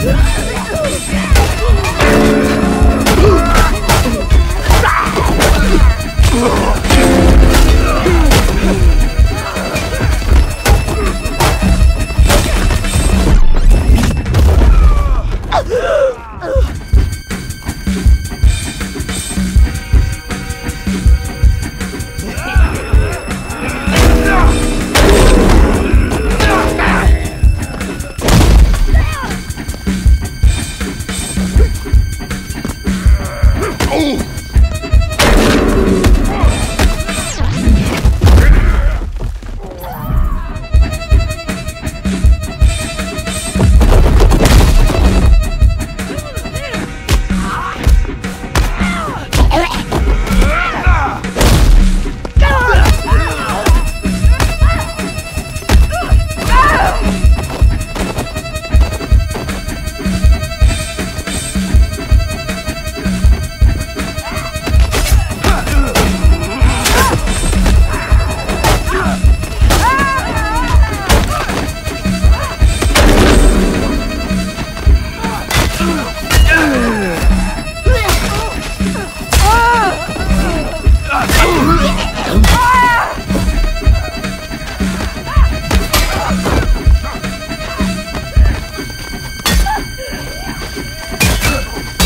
Yeah.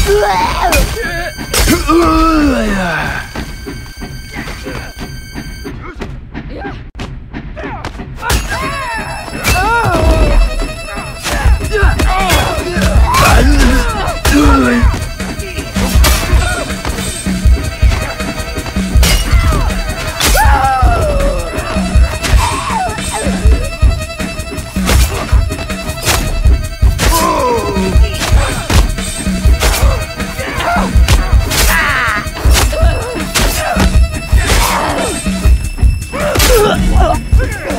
Yeah. Here!